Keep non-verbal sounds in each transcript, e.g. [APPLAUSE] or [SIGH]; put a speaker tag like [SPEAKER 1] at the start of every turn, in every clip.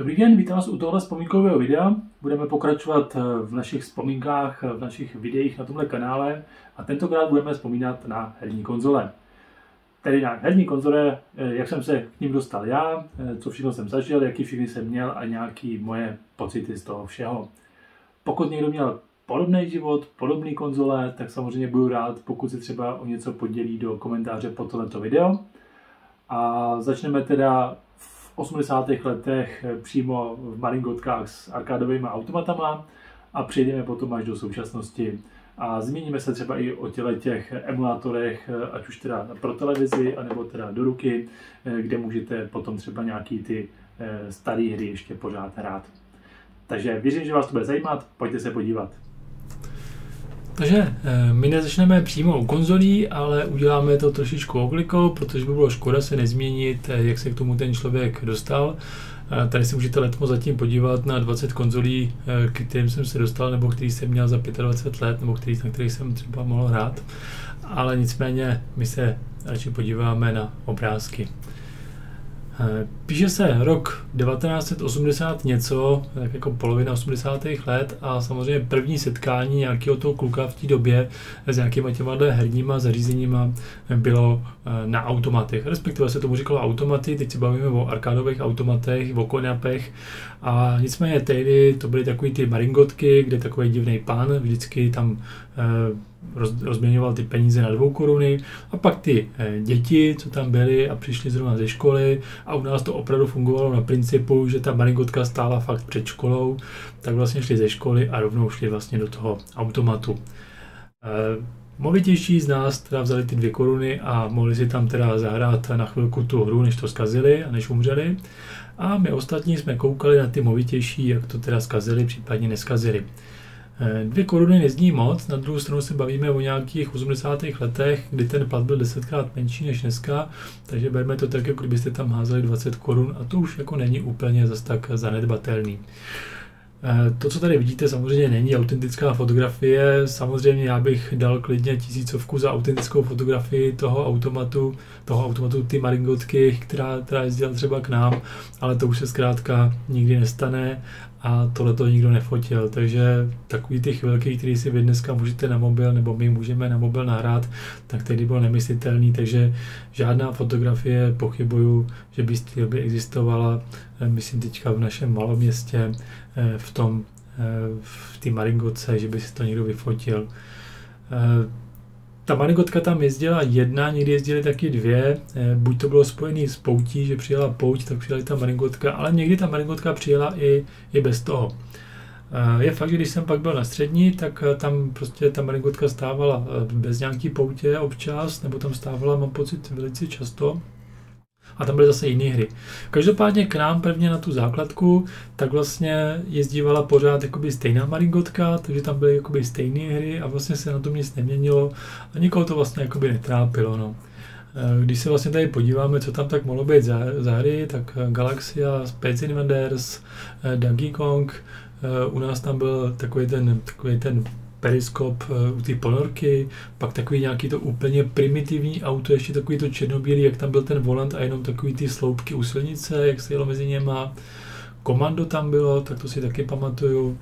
[SPEAKER 1] Dobrý den, vítám vás u tohle vzpomínkového videa. Budeme pokračovat eh, v našich vzpomínkách, eh, v našich videích na tomhle kanále a tentokrát budeme vzpomínat na herní konzole. Tedy na herní konzole, eh, jak jsem se k ním dostal já, co všechno jsem zažil, jaký všechny jsem měl a nějaký moje pocity z toho všeho. Pokud někdo měl podobný život, podobný konzole, tak samozřejmě budu rád, pokud se třeba o něco podělí do komentáře pod tohleto video. A začneme teda 80. letech eh, přímo v maringotkách s arkádovými automatama a přejdeme potom až do současnosti. A zmíníme se třeba i o těle těch emulátorech, eh, ať už teda pro televizi, anebo teda do ruky, eh, kde můžete potom třeba nějaký ty staré hry ještě pořád hrát. Takže věřím, že vás to bude zajímat, pojďte se podívat.
[SPEAKER 2] Takže eh, my nezačneme přímo u konzolí, ale uděláme to trošičku oklikou, protože by bylo škoda se nezměnit, eh, jak se k tomu ten člověk dostal. Eh, tady si můžete letmo zatím podívat na 20 konzolí, k kterým jsem se dostal, nebo který jsem měl za 25 let, nebo který, na kterých jsem třeba mohl hrát. Ale nicméně my se radši podíváme na obrázky. Eh, píše se rok 1980 něco, tak jako polovina 80. let a samozřejmě první setkání nějakého toho kluka v té době s nějakýma těma herníma zařízeníma bylo eh, na automatech. Respektive se tomu říkalo automaty, teď se bavíme o arkádových automatech, o konapech a nicméně tehdy to byly takový ty maringotky, kde takový divný pán vždycky tam eh, roz, rozměňoval ty peníze na dvou koruny a pak ty eh, děti, co tam byly a přišli zrovna ze školy a u nás to opravdu fungovalo na principu, že ta maringotka stála fakt před školou, tak vlastně šli ze školy a rovnou šli vlastně do toho automatu. Eh, movitější z nás teda vzali ty dvě koruny a mohli si tam teda zahrát na chvilku tu hru, než to zkazili a než umřeli. A my ostatní jsme koukali na ty movitější, jak to teda zkazili, případně neskazili. Eh, dvě koruny nezní moc, na druhou stranu se bavíme o nějakých 80. letech, kdy ten plat byl desetkrát menší než dneska, takže berme to tak, jako kdybyste tam házeli 20 korun a to už jako není úplně zas tak zanedbatelný. Eh, to, co tady vidíte, samozřejmě není autentická fotografie. Samozřejmě já bych dal klidně tisícovku za autentickou fotografii toho automatu, toho automatu ty maringotky, která, která jezdila třeba k nám, ale to už se zkrátka nikdy nestane a tohle to nikdo nefotil. Takže takový ty chvilky, které si vy dneska můžete na mobil, nebo my můžeme na mobil nahrát, tak tehdy bylo nemyslitelný, takže žádná fotografie pochybuju, že by té doby existovala, eh, myslím teďka v našem malom městě, eh, v tom, eh, v té Maringoce, že by si to někdo vyfotil. Ta Marigotka tam jezdila jedna, někdy jezdily taky dvě, buď to bylo spojené s poutí, že přijela pouť, tak přijela ta Marigotka, ale někdy ta Marigotka přijela i, i bez toho. Je fakt, že když jsem pak byl na střední, tak tam prostě ta Marigotka stávala bez nějaký poutě občas, nebo tam stávala, mám pocit, velice často a tam byly zase jiné hry. Každopádně k nám prvně na tu základku, tak vlastně jezdívala pořád jakoby stejná maringotka, takže tam byly jakoby stejné hry a vlastně se na tom nic neměnilo a nikoho to vlastně jakoby netrápilo. No. Eh, když se vlastně tady podíváme, co tam tak mohlo být za, za hry, tak eh, Galaxia, Space Invaders, eh, Donkey Kong, u nás tam byl takový ten, takový ten periskop eh, u té ponorky, pak takový nějaký to úplně primitivní auto, ještě takový to černobílý, jak tam byl ten volant a jenom takový ty sloupky u silnice, jak se jelo mezi něma. Komando tam bylo, tak to si taky pamatuju,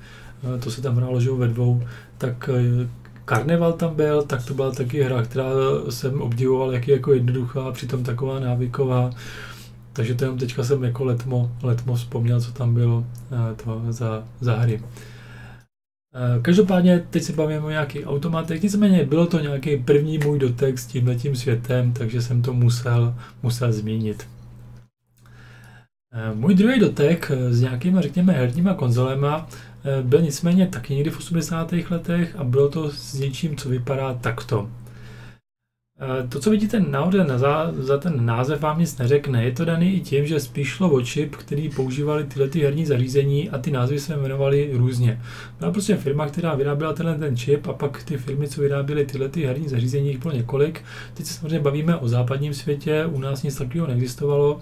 [SPEAKER 2] eh, to se tam hrálo že ve dvou, tak eh, Karneval tam byl, tak to byla taky hra, která jsem obdivoval, jak je jako jednoduchá, přitom taková návyková. Takže to jenom teďka jsem jako letmo, letmo vzpomněl, co tam bylo to za, za hry. Eh, každopádně teď se bavíme o nějakých automatech, nicméně bylo to nějaký první můj dotek s tímhletím světem, takže jsem to musel, musel změnit. Eh, můj druhý dotek eh, s nějakýma, řekněme, herníma konzolema byl nicméně taky někdy v 80. letech a bylo to s něčím, co vypadá takto. Eh, to, co vidíte nahoře na za, za ten název vám nic neřekne. Je to daný i tím, že spíš šlo o čip, který používali tyhle ty herní zařízení a ty názvy se jmenovaly různě. Byla prostě firma, která vyráběla tenhle ten čip a pak ty firmy, co vyráběly tyhle ty herní zařízení, jich bylo několik. Teď se samozřejmě bavíme o západním světě, u nás nic takového neexistovalo.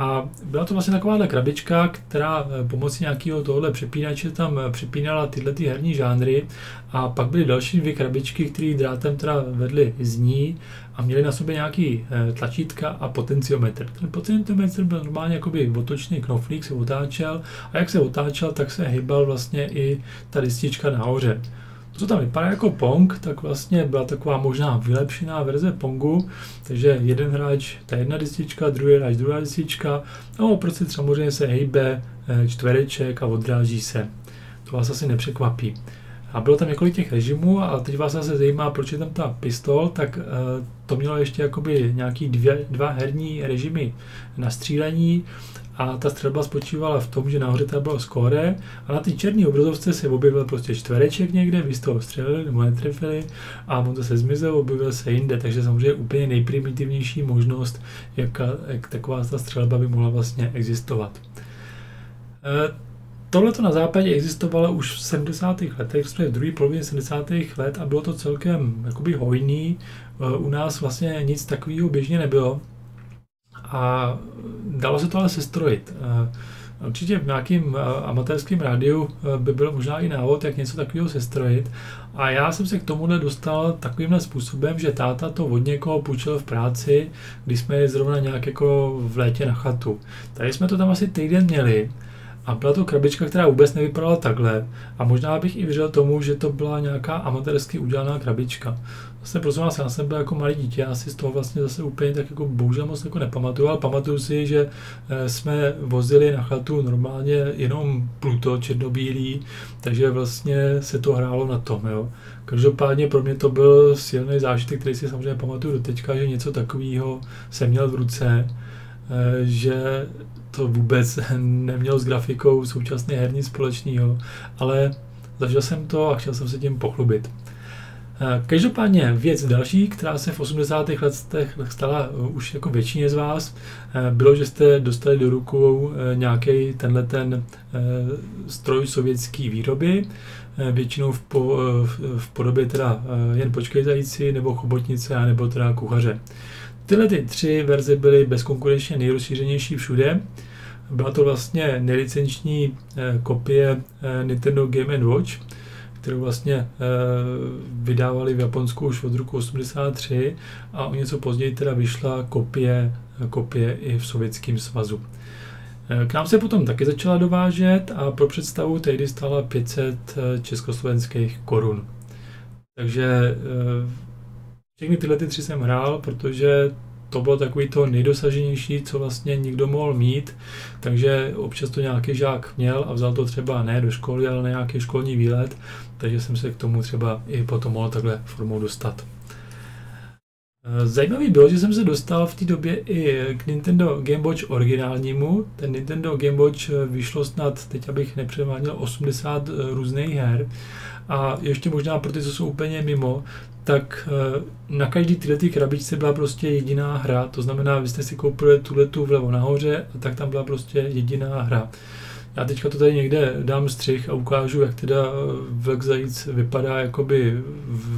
[SPEAKER 2] A byla to vlastně taková krabička, která eh, pomocí nějakého tohohle přepínače tam eh, přepínala tyhle ty herní žánry. A pak byly další dvě krabičky, které drátem teda vedly z ní a měly na sobě nějaký eh, tlačítka a potenciometr. Ten potenciometr byl normálně jakoby otočný knoflík, se otáčel. A jak se otáčel, tak se hýbal vlastně i ta listička nahoře co tam vypadá jako Pong, tak vlastně byla taková možná vylepšená verze Pongu, takže jeden hráč, ta jedna listička, druhý hráč, druhá listička, a uprostřed samozřejmě se hejbe eh, čtvereček a odráží se. To vás asi nepřekvapí. A bylo tam několik těch režimů a teď vás zase zajímá, proč je tam ta pistol, tak uh, to mělo ještě jakoby nějaký dvě, dva herní režimy na střílení a ta střelba spočívala v tom, že nahoře tam bylo skóre a na té černé obrazovce se objevil prostě čtvereček někde, vy z toho střelili nebo netrefili a on se zmizel, objevil se jinde, takže samozřejmě úplně nejprimitivnější možnost, jak, jak taková ta střelba by mohla vlastně existovat. E, Tohle to na západě existovalo už v 70. letech, jsme v druhé polovině 70. let a bylo to celkem jakoby hojný. E, u nás vlastně nic takového běžně nebylo. A dalo se to ale sestrojit. Určitě v nějakém amatérském rádiu by byl možná i návod, jak něco takového sestrojit. A já jsem se k tomuhle dostal takovýmhle způsobem, že táta to od někoho půjčil v práci, když jsme jeli zrovna nějak jako v létě na chatu. Tady jsme to tam asi týden měli. A byla to krabička, která vůbec nevypadala takhle. A možná bych i věřil tomu, že to byla nějaká amatérsky udělaná krabička. Vlastně prosím vás, já jsem byl jako malý dítě, já si z toho vlastně zase úplně tak jako bohužel moc jako nepamatuju, ale pamatuju si, že eh, jsme vozili na chatu normálně jenom pluto černobílý, takže vlastně se to hrálo na tom, jo. Každopádně pro mě to byl silný zážitek, který si samozřejmě pamatuju do teďka, že něco takového jsem měl v ruce, eh, že to vůbec [LAUGHS] nemělo s grafikou současné herní společného, ale zažil jsem to a chtěl jsem se tím pochlubit. Eh, každopádně věc další, která se v 80. letech stala eh, už jako většině z vás, eh, bylo, že jste dostali do rukou nějaký tenhle ten stroj sovětský výroby, většinou v, po, v podobě teda jen počkejzající, nebo chobotnice, nebo teda kuchaře. Tyhle ty tři verze byly bezkonkurenčně nejrozšířenější všude. Byla to vlastně nelicenční kopie Nintendo Game Watch, kterou vlastně e, vydávali v Japonsku už od roku 83 a o něco později teda vyšla kopie, kopie i v Sovětském svazu. Eh, k nám se potom taky začala dovážet a pro představu tehdy stála 500 eh, československých korun. Takže všechny tyhle ty tři jsem hrál, protože to bylo takový to nejdosaženější, co vlastně nikdo mohl mít, takže občas to nějaký žák měl a vzal to třeba ne do školy, ale na nějaký školní výlet, takže jsem se k tomu třeba i potom mohl takhle formou dostat. Eh, zajímavý bylo, že jsem se dostal v té době i k Nintendo Game Watch originálnímu. Ten Nintendo Game Watch eh, vyšlo snad, teď abych nepřeváděl, 80 eh, různých her. A ještě možná pro ty, co jsou úplně mimo, tak na každý tyhle ty krabičce byla prostě jediná hra. To znamená, vy jste si koupili tuhle tu vlevo nahoře, a tak tam byla prostě jediná hra. Já teďka to tady někde dám střih a ukážu, jak teda vlk zajíc vypadá jakoby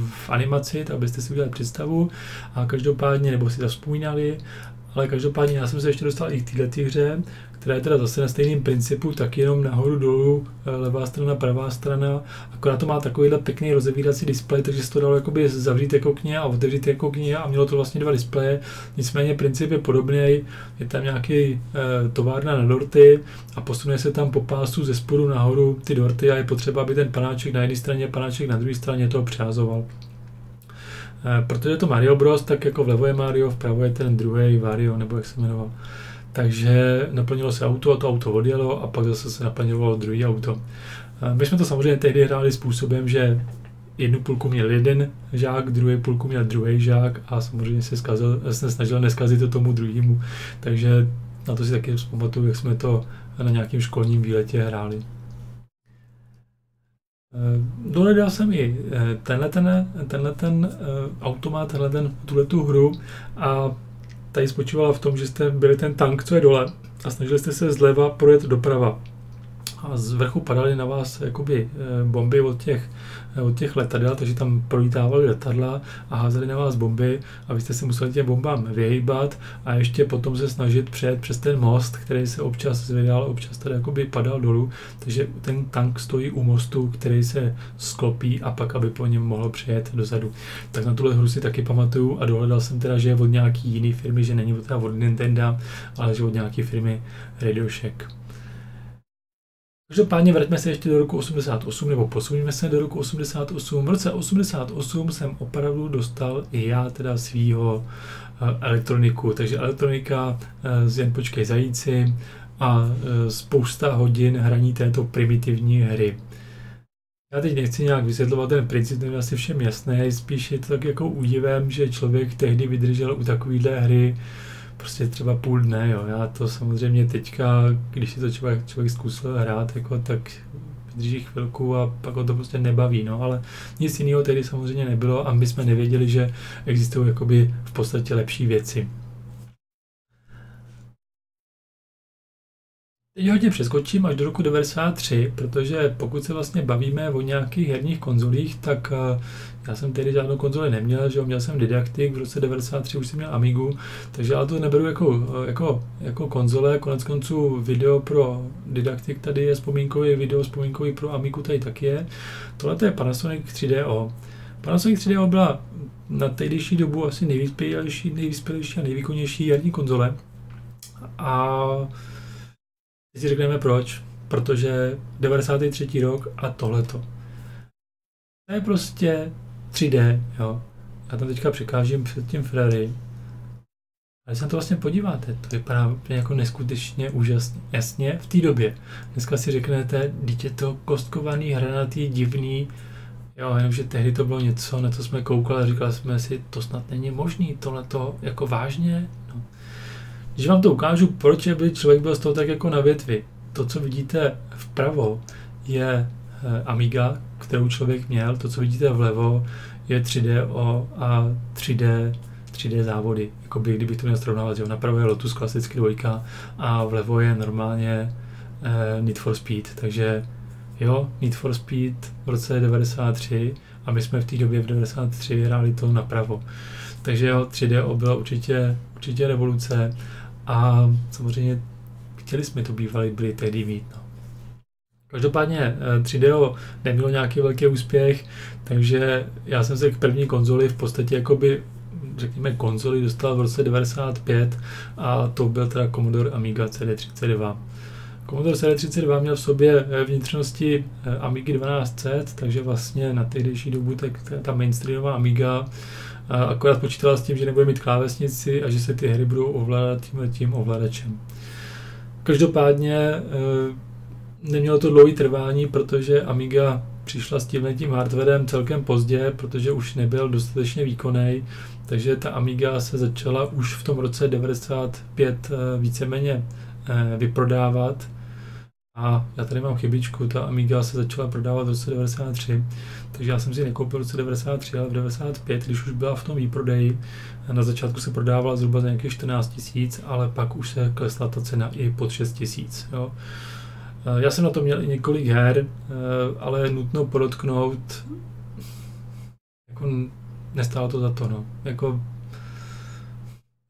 [SPEAKER 2] v animaci, abyste si udělali představu. A každopádně, nebo si to vzpomínali, ale každopádně já jsem se ještě dostal i k této hře, která je teda zase na stejném principu, tak jenom nahoru dolů, eh, levá strana, pravá strana, akorát to má takovýhle pěkný rozevírací displej, takže se to dalo jakoby zavřít jako kniha a otevřít jako kniha a mělo to vlastně dva displeje, nicméně princip je podobný, je tam nějaký e, továrna na dorty a posune se tam po pásu ze spodu nahoru ty dorty a je potřeba, aby ten panáček na jedné straně, panáček na druhé straně to přehazoval. E, protože to Mario Bros, tak jako vlevo je Mario, vpravo je ten druhý Wario, nebo jak se jmenoval. Takže naplnilo se auto a to auto odjelo a pak zase se naplňovalo druhý auto. My jsme to samozřejmě tehdy hráli způsobem, že jednu půlku měl jeden žák, druhý půlku měl druhý žák a samozřejmě se, skazil, se snažil neskazit to tomu druhému. Takže na to si taky vzpamatuju, jak jsme to na nějakém školním výletě hráli. Dohledal jsem i eh, tenhle ten, tenhle ten eh, automat, tenhle ten, tuhle tu hru a tady spočívala v tom, že jste byli ten tank, co je dole a snažili jste se zleva projet doprava. A z vrchu padaly na vás jakoby eh, bomby od těch, eh, od těch letadel, takže tam prolítávaly letadla a házely na vás bomby a vy jste se museli těm bombám vyhýbat a ještě potom se snažit přejet přes ten most, který se občas zvedal, občas tady jakoby padal dolů, takže ten tank stojí u mostu, který se sklopí a pak, aby po něm mohl přejet dozadu. Tak na tuhle hru si taky pamatuju a dohledal jsem teda, že je od nějaký jiný firmy, že není od, od Nintendo, ale že od nějaké firmy Radio Shack. Každopádně vraťme se ještě do roku 88, nebo posuníme se do roku 88. V roce 88 jsem opravdu dostal i já teda svýho eh, elektroniku, takže elektronika z eh, Jen počkej zajíci a eh, spousta hodin hraní této primitivní hry. Já teď nechci nějak vysvětlovat ten princip, ten je asi všem jasný, spíš je to tak jako údivem, že člověk tehdy vydržel u takovéhle hry prostě třeba půl dne, jo. Já to samozřejmě teďka, když si to člověk, člověk zkusil hrát, jako, tak vydrží chvilku a pak ho to prostě nebaví, no, ale nic jiného tehdy samozřejmě nebylo a my jsme nevěděli, že existují jakoby v podstatě lepší věci. Teď hodně přeskočím až do roku 93, protože pokud se vlastně bavíme o nějakých herních konzolích, tak eh, já jsem tehdy žádnou konzoli neměl, že jo, měl jsem Didactic, v roce 93 už jsem měl Amigu, takže já to neberu jako, eh, jako, jako konzole, konec konců video pro Didactic tady je vzpomínkový, video vzpomínkový pro Amigu tady taky je. Tohle je Panasonic 3DO. Panasonic 3DO byla na tehdejší dobu asi nejvyspělejší, nejvyspělejší a nejvýkonnější herní konzole. A Teď si řekneme proč. Protože 93. rok a tohleto. To je prostě 3D, jo. Já tam teďka překážím před tím Ferrari. Ale se na to vlastně podíváte, to vypadá jako neskutečně úžasně. Jasně, v té době. Dneska si řeknete, dítě to kostkovaný, hranatý, divný, Jo, jenomže tehdy to bylo něco, na co jsme koukali a říkali jsme si, to snad není možný, tohle to jako vážně, když vám to ukážu, proč by člověk byl z toho tak jako na větvi. To, co vidíte vpravo, je eh, Amiga, kterou člověk měl. To, co vidíte vlevo, je 3D a 3D 3D závody, jako by kdybych to měl srovnávat, jo, napravo je Lotus klasicky dvojka a vlevo je normálně eh, Need for Speed, takže jo, Need for Speed v roce 93 a my jsme v té době v 93 hráli to napravo. Takže jo, 3D byla určitě, určitě revoluce a samozřejmě chtěli jsme to bývali byli tehdy mít. No. Každopádně 3DO eh, nemělo nějaký velký úspěch, takže já jsem se k první konzoli v podstatě jakoby řekněme konzoli dostal v roce 95 a to byl teda Commodore Amiga CD32. Commodore CD32 měl v sobě eh, vnitřnosti eh, Amiga 1200, takže vlastně na tehdejší dobu tak ta mainstreamová Amiga akorát počítala s tím, že nebude mít klávesnici a že se ty hry budou ovládat tímhle tím ovladačem. Každopádně e, nemělo to dlouhé trvání, protože Amiga přišla s tímhle tím hardwarem celkem pozdě, protože už nebyl dostatečně výkonný, takže ta Amiga se začala už v tom roce 95 e, víceméně e, vyprodávat a já tady mám chybičku, ta Amiga se začala prodávat v roce 93, takže já jsem si nekoupil v roce 93, ale v 95, když už byla v tom výprodeji, na začátku se prodávala zhruba za nějakých 14 tisíc, ale pak už se klesla ta cena i pod 6 tisíc. Já jsem na to měl i několik her, eh, ale nutno podotknout, jako nestálo to za to, no. Jako,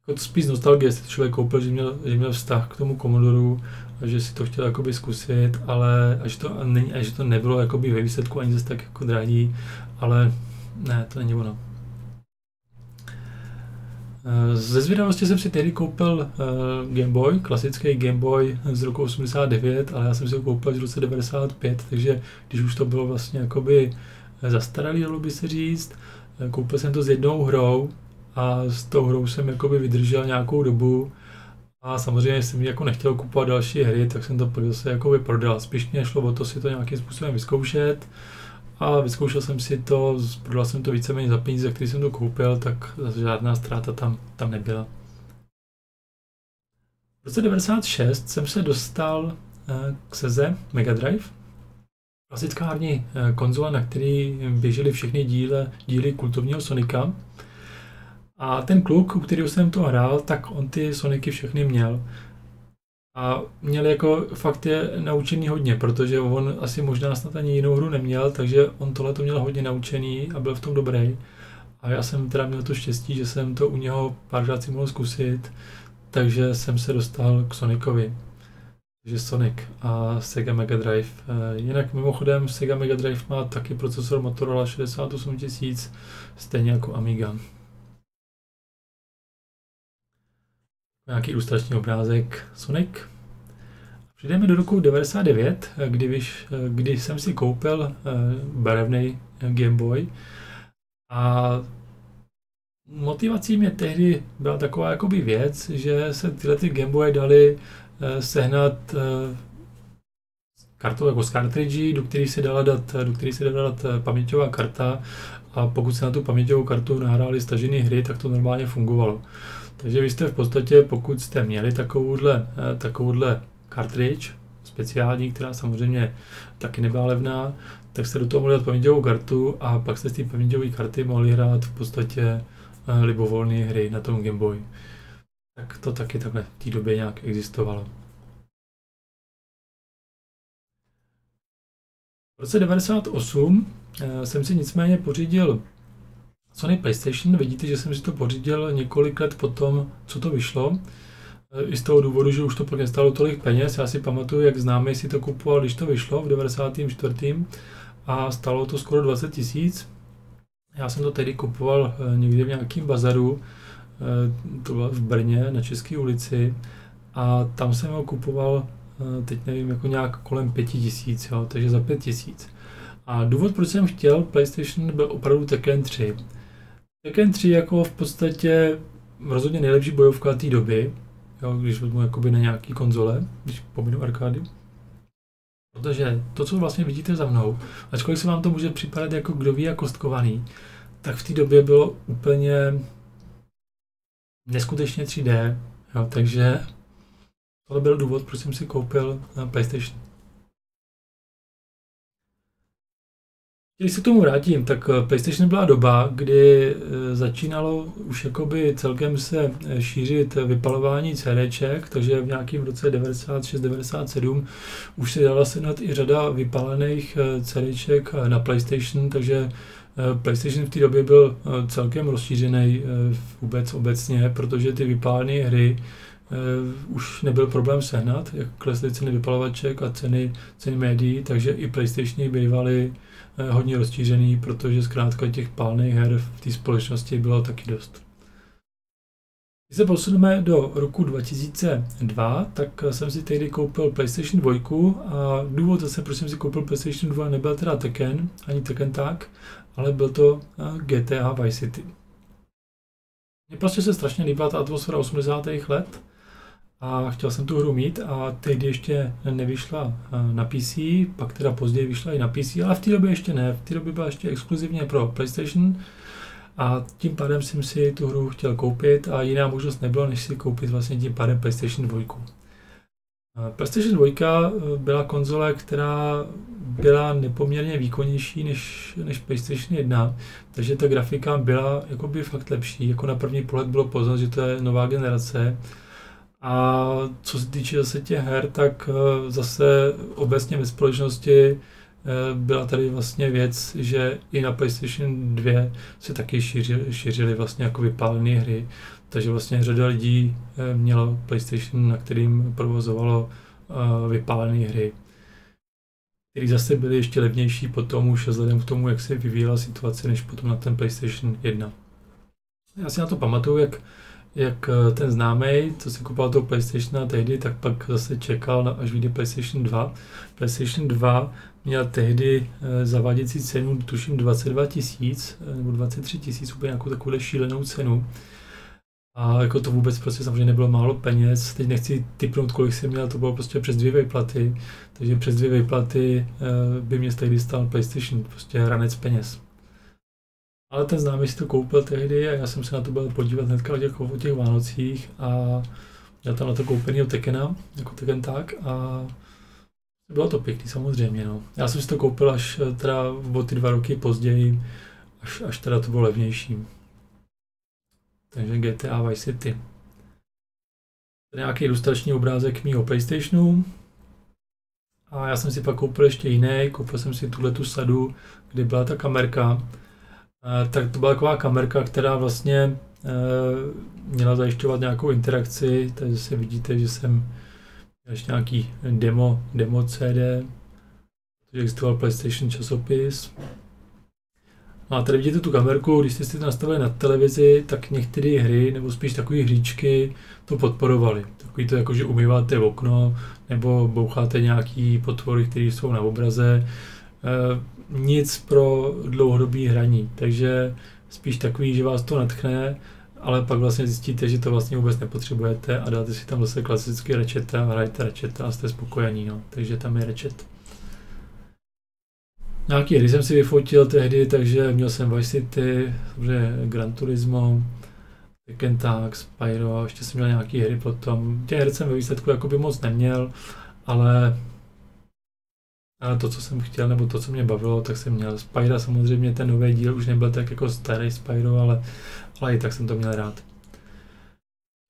[SPEAKER 2] jako spíš nostalgie, jestli člověk koupil, že měl, že měl vztah k tomu Commodoru, že si to chtěl jakoby zkusit, ale a že to, není, a že to nebylo jakoby ve výsledku ani zase tak jako drahý, ale ne, to není ono. Eh, ze zvědavosti jsem si tehdy koupil uh, Game Boy, klasický Game Boy z roku 89, ale já jsem si ho koupil v roce 95, takže když už to bylo vlastně jakoby zastaralý, dalo by se říct, eh, koupil jsem to s jednou hrou a s tou hrou jsem jakoby vydržel nějakou dobu a samozřejmě jsem jako nechtěl kupovat další hry, tak jsem to zase jako prodal. Spíš mě šlo o to si to nějakým způsobem vyzkoušet. A vyzkoušel jsem si to, prodal jsem to víceméně za peníze, který jsem to koupil, tak žádná ztráta tam, tam nebyla. V roce 96 jsem se dostal eh, k Seze Mega Drive. Klasická herní eh, konzola, na který běžely všechny díle, díly kultovního Sonika. A ten kluk, u kterého jsem to hrál, tak on ty Soniky všechny měl. A měl jako fakt je naučený hodně, protože on asi možná snad ani jinou hru neměl, takže on tohle to měl hodně naučený a byl v tom dobrý. A já jsem teda měl to štěstí, že jsem to u něho párkrát si mohl zkusit, takže jsem se dostal k Sonicovi. Takže Sonic a Sega Mega Drive. Eh, jinak mimochodem Sega Mega Drive má taky procesor Motorola 68000, stejně jako Amiga. Nějaký ilustrační obrázek Sonic. Přijdeme do roku 99, kdy, vyš, kdy jsem si koupil eh, barevný Game Boy a motivací mě tehdy byla taková jakoby věc, že se tyhle ty Game Boy dali eh, sehnat eh, kartou jako z cartridge, do který se dala dát, do který se dala dát paměťová karta a pokud se na tu paměťovou kartu nahrály stažené hry, tak to normálně fungovalo. Takže vy jste v podstatě, pokud jste měli takovouhle, eh, takovouhle cartridge speciální, která samozřejmě taky nebyla levná, tak jste do toho mohli dát paměťovou kartu a pak jste z té paměťové karty mohli hrát v podstatě eh, libovolné hry na tom Game Boy. Tak to taky takhle v té době nějak existovalo. V roce 98 eh, jsem si nicméně pořídil Sony PlayStation, vidíte, že jsem si to pořídil několik let potom, co to vyšlo. E, I z toho důvodu, že už to pak nestalo tolik peněz. Já si pamatuju, jak známý si to kupoval, když to vyšlo v 94. a stalo to skoro 20 tisíc. Já jsem to tedy kupoval e, někde v nějakém bazaru, e, to bylo v Brně na České ulici a tam jsem ho kupoval, teď nevím, jako nějak kolem 5 tisíc, takže za 5 tisíc. A důvod, proč jsem chtěl PlayStation, byl opravdu Tekken 3. Tekken 3 jako v podstatě rozhodně nejlepší bojovka té doby, jo, když vezmu jakoby na nějaký konzole, když pominu arkády. Protože to, co vlastně vidíte za mnou, ačkoliv se vám to může připadat jako kdo ví a kostkovaný, tak v té době bylo úplně neskutečně 3D, jo, takže tohle byl důvod, proč jsem si koupil na PlayStation. Když se k tomu vrátím, tak eh, PlayStation byla doba, kdy eh, začínalo už jakoby celkem se eh, šířit vypalování CDček, takže v nějakém roce 96-97 už se dala sehnat i řada vypalených CDček na PlayStation, takže PlayStation v té době byl celkem rozšířený vůbec obecně, protože ty vypálené hry už nebyl problém sehnat, jak klesly ceny vypalovaček a ceny, ceny médií, takže i PlayStationy bývaly Eh, hodně rozšířený, protože zkrátka těch pálných her v té společnosti bylo taky dost. Když se posuneme do roku 2002, tak jsem si tehdy koupil PlayStation 2 a důvod zase, proč jsem si koupil PlayStation 2, nebyl teda Tekken, ani Tekken tak, ale byl to eh, GTA Vice City. Mně prostě se strašně líbila ta atmosféra 80. let, a chtěl jsem tu hru mít a tehdy ještě nevyšla eh, na PC, pak teda později vyšla i na PC, ale v té době ještě ne, v té době byla ještě exkluzivně pro PlayStation a tím pádem jsem si tu hru chtěl koupit a jiná možnost nebyla, než si koupit vlastně tím pádem PlayStation 2. Eh, PlayStation 2 eh, byla konzole, která byla nepoměrně výkonnější než, než PlayStation 1, takže ta grafika byla jakoby fakt lepší. Jako na první pohled bylo poznat, že to je nová generace, a co se týče zase těch her, tak eh, zase obecně ve společnosti eh, byla tady vlastně věc, že i na PlayStation 2 se taky šířily, šířily vlastně jako vypálené hry. Takže vlastně řada lidí eh, mělo PlayStation, na kterým provozovalo vypálené hry které zase byly ještě levnější potom už vzhledem k tomu, jak se vyvíjela situace, než potom na ten PlayStation 1. Já si na to pamatuju, jak jak eh, ten známý, co si kupoval toho PlayStation tehdy, tak pak zase čekal, na, až vyjde PlayStation 2. PlayStation 2 měl tehdy eh, zaváděcí cenu, tuším 22 tisíc, eh, nebo 23 tisíc, úplně nějakou takovou šílenou cenu. A jako to vůbec prostě samozřejmě nebylo málo peněz. Teď nechci typnout, kolik jsem měl, to bylo prostě přes dvě vejplaty. Takže přes dvě vejplaty by mě tehdy stál PlayStation, prostě hranec peněz. Ale ten známý si to koupil tehdy a já jsem se na to byl podívat hnedka o těch, o těch Vánocích a měl tam na to koupený Tekena, jako Tekken tak a bylo to pěkný samozřejmě, no. Já jsem si to koupil až eh, teda o ty dva roky později, až, až teda to bylo levnější. Takže GTA Vice City. nějaký ilustrační obrázek mýho PlayStationu. A já jsem si pak koupil ještě jiný, koupil jsem si tuhle tu sadu, kde byla ta kamerka. Tak to byla taková kamerka, která vlastně měla zajišťovat nějakou interakci, takže si vidíte, že jsem ještě nějaký demo, demo CD, takže existoval PlayStation časopis. No a tady vidíte tu kamerku, když jste si to nastavili na televizi, tak některé hry, nebo spíš takové hříčky, to podporovaly. Takový to jako, že umýváte okno, nebo boucháte nějaký potvory, které jsou na obraze. Nic pro dlouhodobý hraní, takže spíš takový, že vás to natchne, ale pak vlastně zjistíte, že to vlastně vůbec nepotřebujete a dáte si tam zase klasický rečet a hrajete rečet a jste spokojení, no. takže tam je rečet. Nějaký hry jsem si vyfotil tehdy, takže měl jsem Vice City, samozřejmě Gran Turismo, Tekken Tag, Spyro, ještě jsem měl nějaký hry potom. Těch her jsem ve výsledku jakoby moc neměl, ale ale to, co jsem chtěl, nebo to, co mě bavilo, tak jsem měl. Spyro samozřejmě, ten nový díl už nebyl tak jako starý Spyro, ale, ale i tak jsem to měl rád.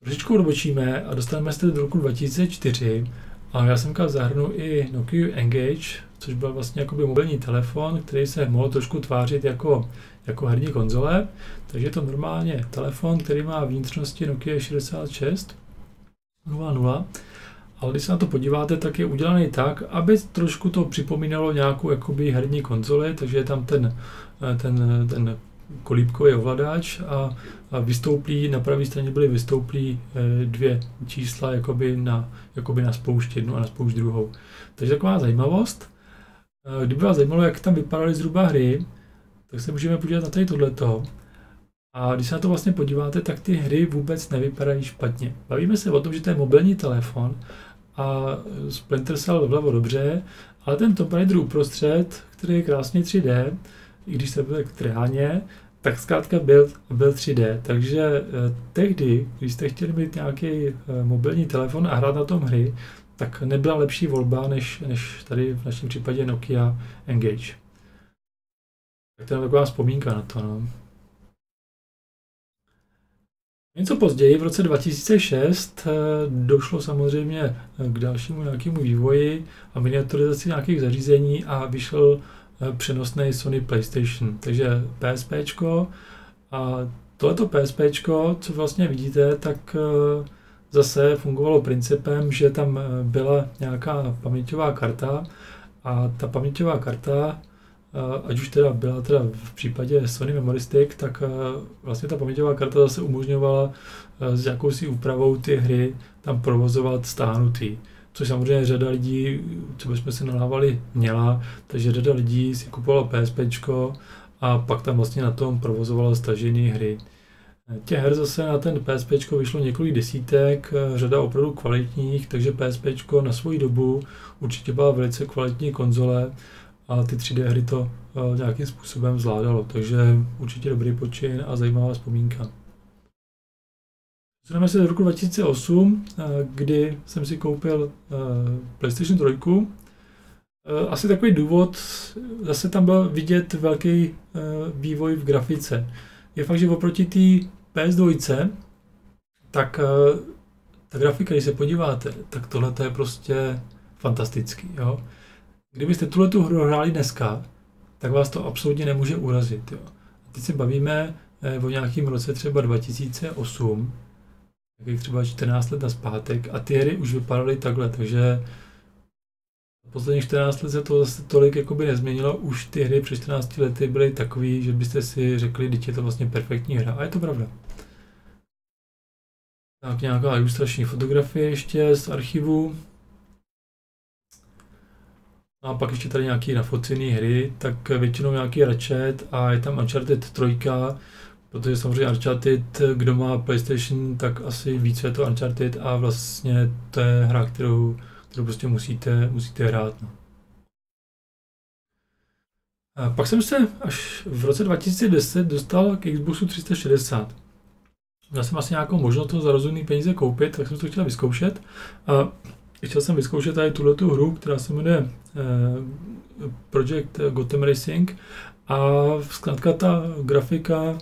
[SPEAKER 2] Trošičku odbočíme a dostaneme se do roku 2004 a já jsem zahrnu i Nokia Engage, což byl vlastně jakoby mobilní telefon, který se mohl trošku tvářit jako, jako herní konzole. Takže je to normálně telefon, který má vnitřnosti Nokia 66 00. Ale když se na to podíváte, tak je udělaný tak, aby trošku to připomínalo nějakou jakoby herní konzoli, takže je tam ten, ten, ten kolíbkový ovladač a, a vystoupí, na pravé straně byly vystoupí eh, dvě čísla jakoby na, jakoby na spoušť jednu a na spoušť druhou. Takže taková zajímavost. Eh, kdyby vás zajímalo, jak tam vypadaly zhruba hry, tak se můžeme podívat na tady tohleto. A když se na to vlastně podíváte, tak ty hry vůbec nevypadají špatně. Bavíme se o tom, že to je mobilní telefon a Splinter Cell vlevo dobře, ale ten Tomb Raider uprostřed, který je krásně 3D, i když se bude reálně, tak zkrátka byl, byl 3D. Takže eh, tehdy, když jste chtěli mít nějaký eh, mobilní telefon a hrát na tom hry, tak nebyla lepší volba, než, než tady v našem případě Nokia Engage. Tak to je taková vzpomínka na to. No. Něco později, v roce 2006, eh, došlo samozřejmě k dalšímu nějakému vývoji a miniaturizaci nějakých zařízení a vyšel eh, přenosný Sony PlayStation. Takže PSP a tohleto PSP, co vlastně vidíte, tak eh, zase fungovalo principem, že tam eh, byla nějaká paměťová karta a ta paměťová karta, eh, ať už teda byla teda v případě Sony Memory Stick, tak eh, vlastně ta paměťová karta zase umožňovala s jakousi úpravou ty hry tam provozovat stáhnutý. Což samozřejmě řada lidí, co bychom si nalávali, měla, takže řada lidí si kupovala PSP a pak tam vlastně na tom provozovala stažené hry. Těch her zase na ten PSP vyšlo několik desítek, řada opravdu kvalitních, takže PSP na svoji dobu určitě byla velice kvalitní konzole a ty 3D hry to eh, nějakým způsobem zvládalo, takže určitě dobrý počin a zajímavá vzpomínka. Dostaneme se do roku 2008, eh, kdy jsem si koupil eh, PlayStation 3. Asi takový důvod, zase tam byl vidět velký vývoj v grafice je fakt, že oproti té PS2, tak ta grafika, když se podíváte, tak tohle je prostě fantastický. Jo? Kdybyste tuhle tu hru hráli dneska, tak vás to absolutně nemůže urazit. Jo? Teď se bavíme eh, o nějakém roce třeba 2008, jak třeba 14 let na zpátek a ty hry už vypadaly takhle, takže posledních 14 let se to zase tolik jakoby nezměnilo, už ty hry před 14 lety byly takový, že byste si řekli, že je to vlastně perfektní hra. A je to pravda. Tak nějaká ilustrační fotografie ještě z archivu. A pak ještě tady nějaký nafocený hry, tak většinou nějaký Ratchet a je tam Uncharted 3, protože samozřejmě Uncharted, kdo má PlayStation, tak asi více je to Uncharted a vlastně to je hra, kterou kterou prostě musíte, musíte hrát. No. A pak jsem se až v roce 2010 dostal k Xboxu 360. Měl jsem asi nějakou možnost to za rozumný peníze koupit, tak jsem to chtěl vyzkoušet. A chtěl jsem vyzkoušet tady tuhle tu hru, která se jmenuje eh, Project Gotham Racing. A zkrátka ta grafika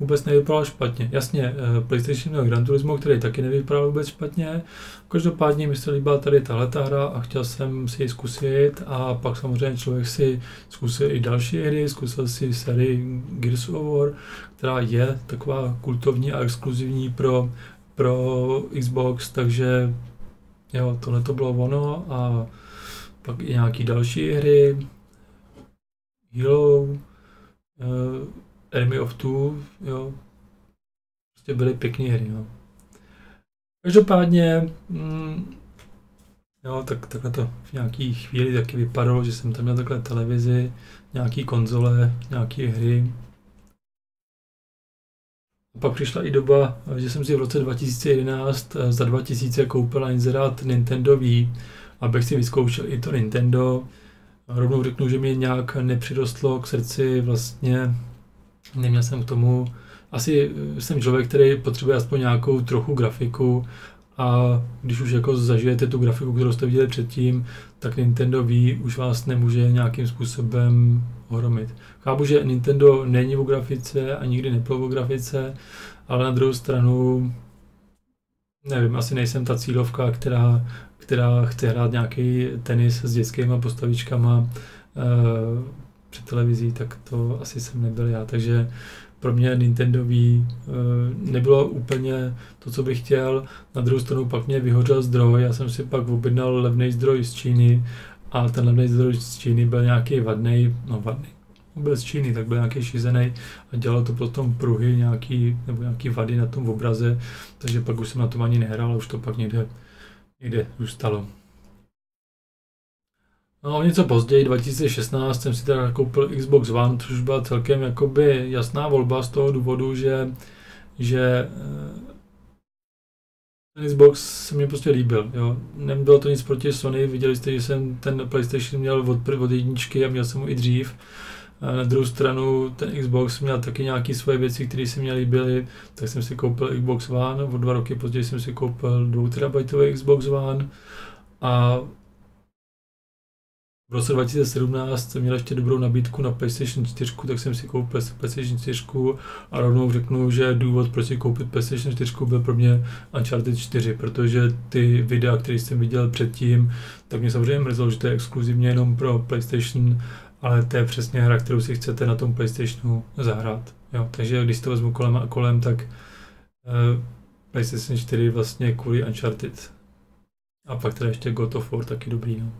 [SPEAKER 2] vůbec nevypadal špatně. Jasně, eh, PlayStation měl Gran Turismo, který taky nevypadal vůbec špatně. Každopádně mi se líbila tady tahle hra a chtěl jsem si ji zkusit a pak samozřejmě člověk si zkusil i další hry, zkusil si sérii Gears of War, která je taková kultovní a exkluzivní pro, pro Xbox, takže jo, tohle to bylo ono a pak i nějaký další hry, Halo, uh, Enemy of Two, jo, prostě byly pěkné hry, jo. Každopádně, mm, jo, tak takhle to v nějaký chvíli taky vypadalo, že jsem tam měl takhle televizi, nějaký konzole, nějaké hry. Pak přišla i doba, že jsem si v roce 2011 za 2000 koupil na inzerát Nintendo Wii, abych si vyzkoušel i to Nintendo. Rovnou řeknu, že mě nějak nepřirostlo k srdci, vlastně neměl jsem k tomu, asi jsem člověk, který potřebuje aspoň nějakou trochu grafiku a když už jako zažijete tu grafiku, kterou jste viděli předtím, tak Nintendo Wii už vás nemůže nějakým způsobem ohromit. Chápu, že Nintendo není v grafice a nikdy nebyl v grafice, ale na druhou stranu nevím, asi nejsem ta cílovka, která která chce hrát nějaký tenis s dětskými postavičkama uh, před televizí, tak to asi jsem nebyl já. Takže pro mě Nintendo Wii uh, nebylo úplně to, co bych chtěl. Na druhou stranu pak mě vyhořel zdroj, já jsem si pak objednal levný zdroj z Číny a ten levný zdroj z Číny byl nějaký vadný, no vadný, byl z Číny, tak byl nějaký šizený a dělal to potom pruhy nějaký, nebo nějaký vady na tom obraze, takže pak už jsem na tom ani nehrál, už to pak někde někde zůstalo. No něco později, 2016, jsem si teda koupil Xbox One, což byla celkem jakoby jasná volba z toho důvodu, že, že eh, ten Xbox se mi prostě líbil. Jo. Nebylo to nic proti Sony, viděli jste, že jsem ten PlayStation měl od, od jedničky a měl jsem ho i dřív. A na druhou stranu ten Xbox měl taky nějaké svoje věci, které se mi líbily, tak jsem si koupil Xbox One, o dva roky později jsem si koupil 2 terabajtový Xbox One a v roce 2017 jsem měl ještě dobrou nabídku na PlayStation 4, tak jsem si koupil PlayStation 4 a rovnou řeknu, že důvod, proč si koupit PlayStation 4 byl pro mě Uncharted 4, protože ty videa, které jsem viděl předtím, tak mě samozřejmě mrzelo, že to je exkluzivně jenom pro PlayStation ale to je přesně hra, kterou si chcete na tom PlayStationu zahrát. Jo, takže když to vezmu kolem a kolem, tak uh, PlayStation 4 vlastně kvůli Uncharted. A pak teda ještě God of War taky dobrý. No.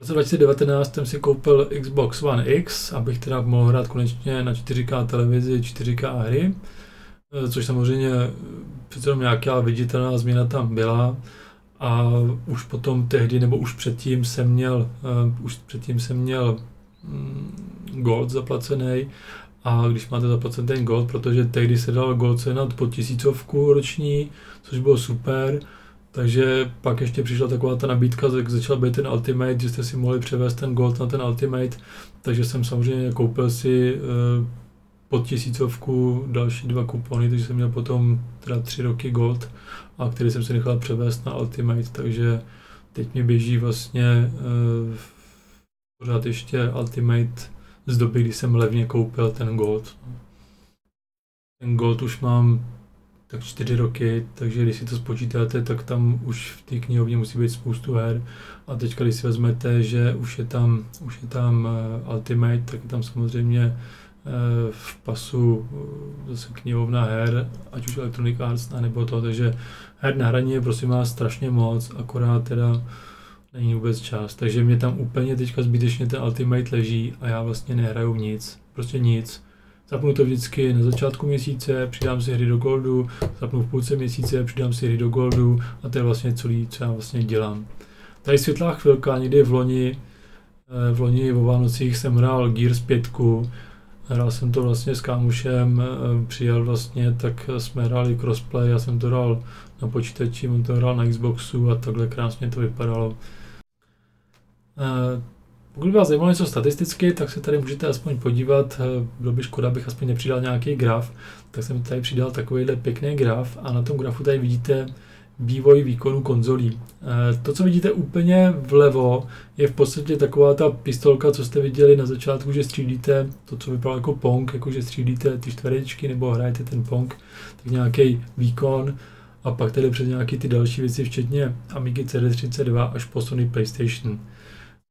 [SPEAKER 2] V roce 2019 jsem si koupil Xbox One X, abych teda mohl hrát konečně na 4K televizi, 4K hry, eh, což samozřejmě přece nějaká viditelná změna tam byla. A už potom tehdy, nebo už předtím jsem měl, uh, už předtím jsem měl um, gold zaplacený. A když máte zaplacený ten gold, protože tehdy se dal gold cena po tisícovku roční, což bylo super, takže pak ještě přišla taková ta nabídka, jak začal být ten Ultimate, že jste si mohli převést ten gold na ten Ultimate, takže jsem samozřejmě koupil si uh, pod tisícovku další dva kupony, takže jsem měl potom teda tři roky gold a který jsem si nechal převést na Ultimate, takže teď mi běží vlastně uh, pořád ještě Ultimate z doby, kdy jsem levně koupil ten Gold. Ten Gold už mám tak čtyři roky, takže když si to spočítáte, tak tam už v té knihovně musí být spoustu her. A teď, když si vezmete, že už je tam, už je tam uh, Ultimate, tak je tam samozřejmě uh, v pasu uh, zase knihovna her, ať už Electronic Arts, nebo to, takže her na hraní je prosím vás strašně moc, akorát teda není vůbec čas. Takže mě tam úplně teďka zbytečně ten Ultimate leží a já vlastně nehraju nic. Prostě nic. Zapnu to vždycky na začátku měsíce, přidám si hry do Goldu, zapnu v půlce měsíce, přidám si hry do Goldu a to je vlastně celý, co já vlastně dělám. Tady světlá chvilka, někdy v loni, eh, v loni o Vánocích jsem hrál Gears 5, Hrál jsem to vlastně s kámošem, eh, přijel vlastně, tak jsme hráli crossplay, já jsem to hrál na počítači, on to hrál na Xboxu a takhle krásně to vypadalo. Pokud vás zajímalo něco statisticky, tak se tady můžete aspoň podívat, eh, bylo by škoda, abych aspoň nepřidal nějaký graf, tak jsem tady přidal takovýhle pěkný graf a na tom grafu tady vidíte vývoj výkonu konzolí. Eh, to, co vidíte úplně vlevo, je v podstatě taková ta pistolka, co jste viděli na začátku, že střílíte to, co vypadalo jako Pong, jako že střílíte ty čtverečky nebo hrajete ten Pong, tak nějaký výkon a pak tady před nějaký ty další věci, včetně Amiga CD32 až po Sony PlayStation.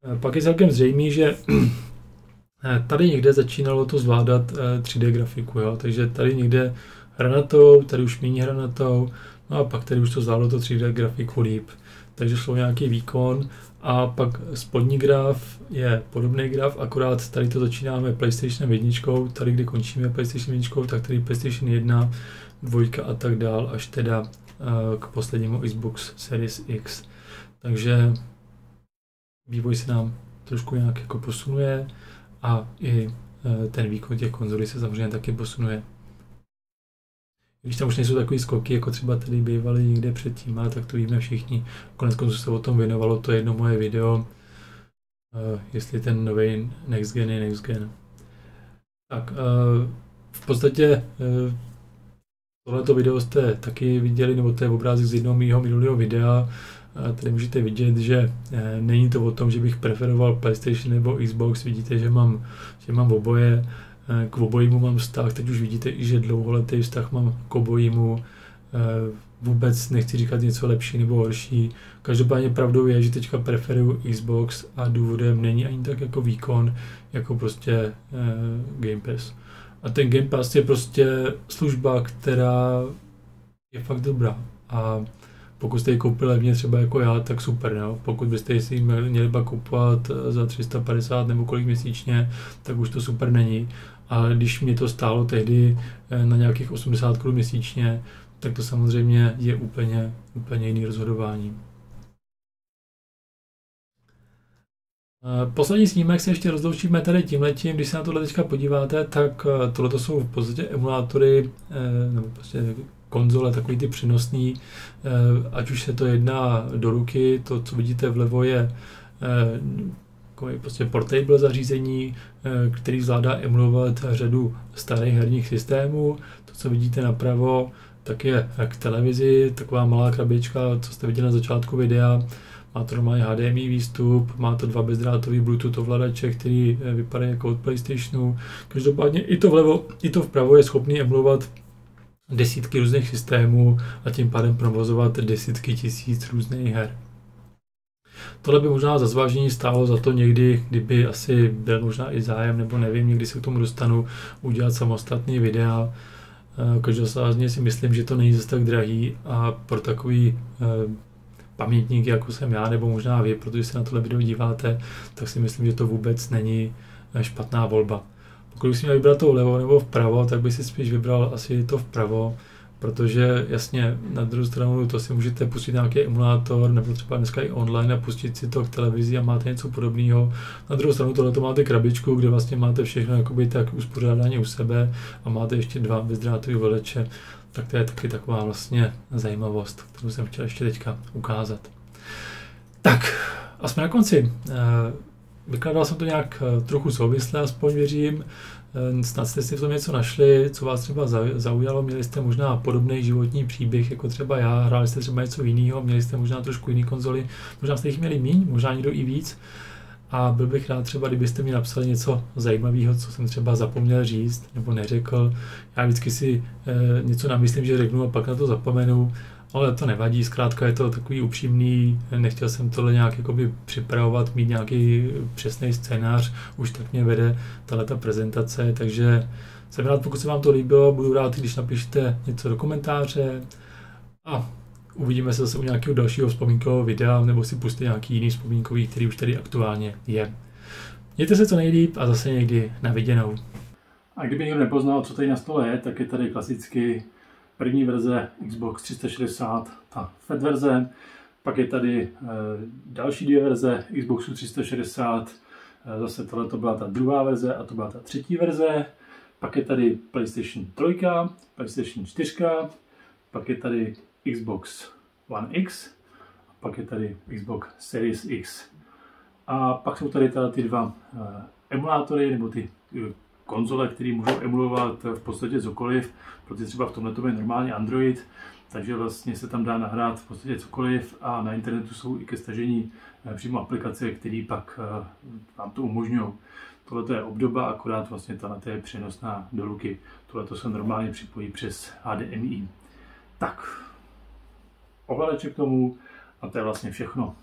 [SPEAKER 2] Eh, pak je celkem zřejmé, že [CLEARS THROAT] eh, tady někde začínalo to zvládat 3D grafiku, jo? takže tady někde hranatou, tady už méně hranatou, no a pak tady už to zvládlo to 3D grafiku líp. Takže šlo nějaký výkon a pak spodní graf je podobný graf, akorát tady to začínáme PlayStation 1, tady kdy končíme PlayStation 1, tak tady PlayStation 1, dvojka a tak dál, až teda k poslednímu Xbox Series X. Takže vývoj se nám trošku nějak jako posunuje a i uh, ten výkon těch konzolí se samozřejmě taky posunuje. Když tam už nejsou takové skoky, jako třeba tady bývaly někde předtím, ale tak to víme všichni. Konec konců se o tom věnovalo to jedno moje video, uh, jestli ten nový Next Gen je Next Gen. Tak, uh, v podstatě tohleto video jste taky viděli, nebo to je obrázek z jednoho mého minulého videa. Tady můžete vidět, že uh, není to o tom, že bych preferoval PlayStation nebo Xbox, vidíte, že mám, že mám oboje. Eh, k obojímu mám vztah, teď už vidíte i, že dlouholetý vztah mám k obojímu, eh, vůbec nechci říkat něco lepší nebo horší. Každopádně pravdou je, že teďka preferuju Xbox a důvodem není ani tak jako výkon, jako prostě eh, Game Pass. A ten Game Pass je prostě služba, která je fakt dobrá. A pokud jste ji koupili levně třeba jako já, tak super, no. Pokud byste si ji měli pak kupovat za 350 nebo kolik měsíčně, tak už to super není. A když mě to stálo tehdy eh, na nějakých 80 korun měsíčně, tak to samozřejmě je úplně, úplně jiný rozhodování. Eh, poslední snímek se ještě rozloučíme tady tímhletím, když se na tohle teďka podíváte, tak eh, tohle jsou v podstatě emulátory, nebo prostě konzole, takový ty přenosný, ať už se to jedná do ruky, to, co vidíte vlevo je takový prostě portable zařízení, eh, který zvládá emulovat řadu starých herních systémů. To, co vidíte napravo, tak je k televizi, taková malá krabička, co jste viděli na začátku videa. Má to normálně HDMI výstup, má to dva bezdrátový Bluetooth ovladače, který eh, vypadají jako od PlayStationu. Každopádně i to vlevo, i to vpravo je schopný emulovat desítky různých systémů a tím pádem provozovat desítky tisíc různých her. Tohle by možná za zvážení stálo za to někdy, kdyby asi byl možná i zájem, nebo nevím, někdy se k tomu dostanu, udělat samostatný videa. Eh, každopádně si myslím, že to není zase tak drahý a pro takový eh, pamětník, jako jsem já, nebo možná vy, protože se na tohle video díváte, tak si myslím, že to vůbec není eh, špatná volba. Pokud si měl vybrat to vlevo nebo vpravo, tak by si spíš vybral asi to vpravo, protože jasně na druhou stranu to si můžete pustit nějaký emulátor nebo třeba dneska i online a pustit si to k televizi a máte něco podobného. Na druhou stranu tohle to máte krabičku, kde vlastně máte všechno jakoby tak uspořádání u sebe a máte ještě dva bezdrátové veleče, tak to je taky taková vlastně zajímavost, kterou jsem chtěl ještě teďka ukázat. Tak, a jsme na konci. Vykladal jsem to nějak eh, trochu souvisle, aspoň věřím. Eh, snad jste si v tom něco našli, co vás třeba zaujalo, měli jste možná podobný životní příběh jako třeba já, hráli jste třeba něco jiného, měli jste možná trošku jiný konzoli, možná jste jich měli míň, možná někdo i víc. A byl bych rád třeba, kdybyste mi napsali něco zajímavého, co jsem třeba zapomněl říct nebo neřekl. Já vždycky si e, něco namyslím, že řeknu a pak na to zapomenu ale to nevadí, zkrátka je to takový upřímný, nechtěl jsem tohle nějak jakoby připravovat, mít nějaký přesný scénář, už tak mě vede tato prezentace, takže jsem rád, pokud se vám to líbilo, budu rád, když napíšete něco do komentáře a uvidíme se zase u nějakého dalšího vzpomínkového videa, nebo si pustíte nějaký jiný vzpomínkový, který už tady aktuálně je. Mějte se co nejlíp a zase někdy na viděnou.
[SPEAKER 1] A kdyby někdo nepoznal, co tady na stole je, tak je tady klasicky První verze Xbox 360, ta FAT verze, pak je tady e, další dvě verze Xboxu 360, e, eh, zase tohle to byla ta druhá verze a to byla ta třetí verze, pak je tady PlayStation 3, PlayStation 4, pak je tady Xbox One X, a pak je tady Xbox Series X. A pak jsou tady ty dva e, emulátory, nebo ty konzole, které můžou emulovat v podstatě cokoliv, protože třeba v tomhle to je normálně Android, takže vlastně se tam dá nahrát v podstatě cokoliv a na internetu jsou i ke stažení eh, přímo aplikace, které pak eh, vám to umožňují. Tohle je obdoba, akorát vlastně ta je přenosná do ruky. Tohle se normálně připojí přes HDMI. Tak, ovladače k tomu a to je vlastně všechno.